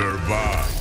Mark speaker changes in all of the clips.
Speaker 1: Survive.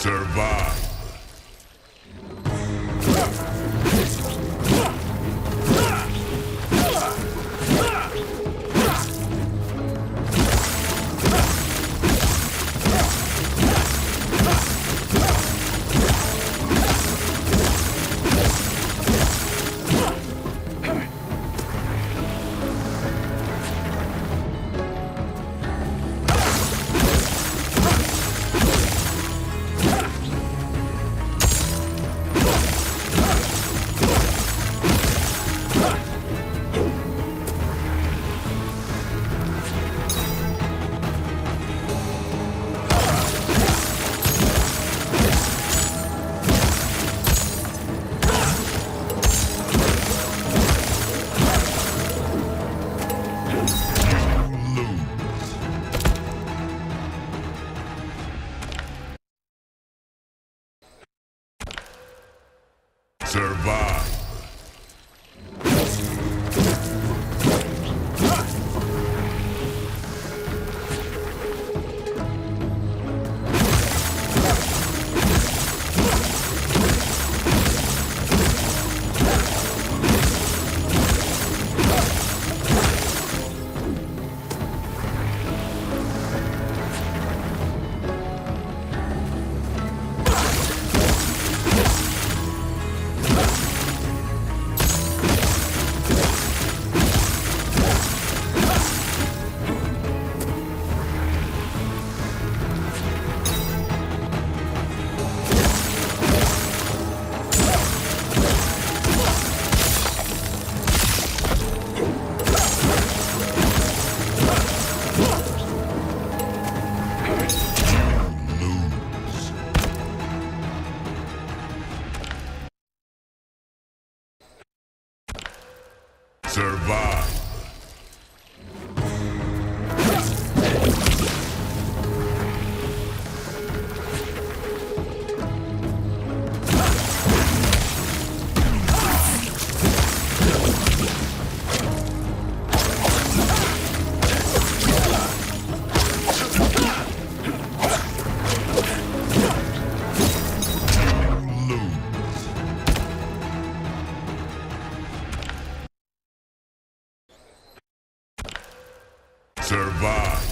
Speaker 1: Survive. Survive. Survive.